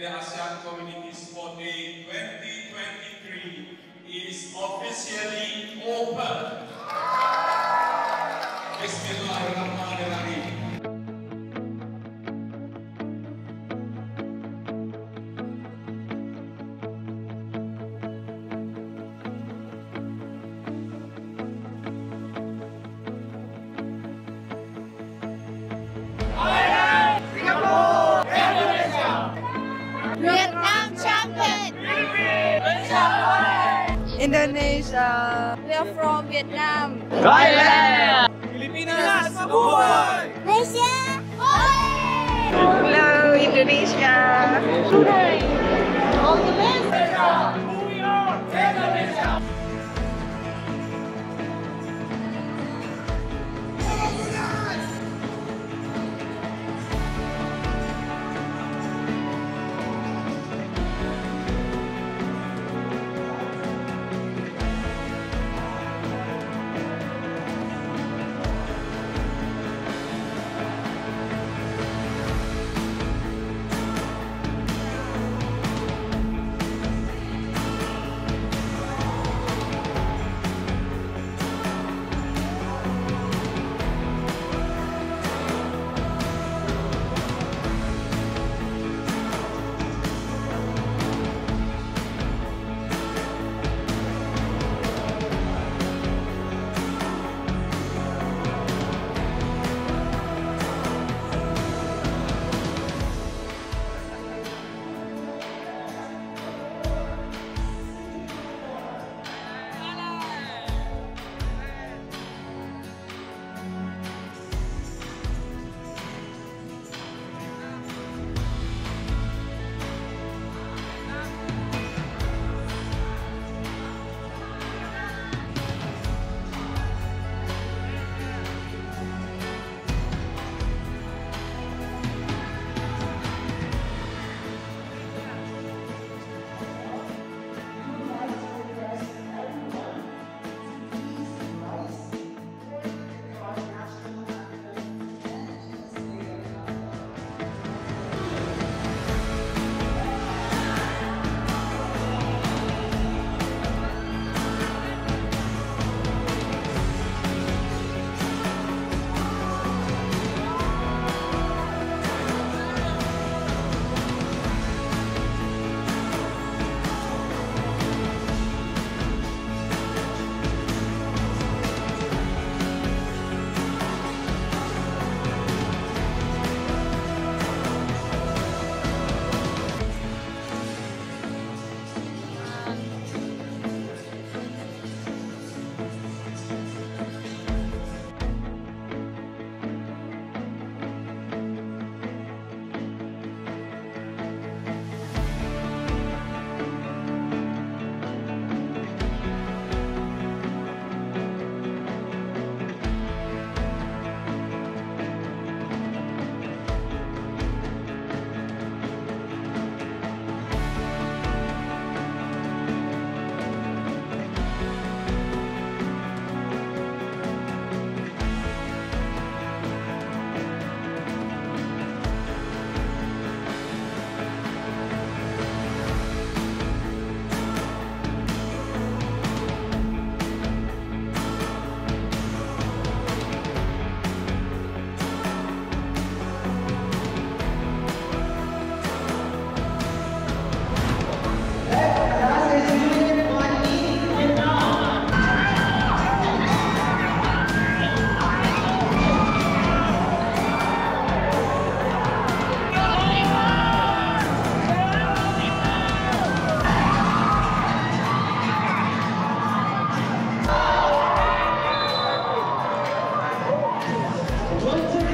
the ASEAN Community Sport Day 2023 is officially open. Indonesia. We are from Vietnam. Malaysia! Hello, Indonesia. Once again.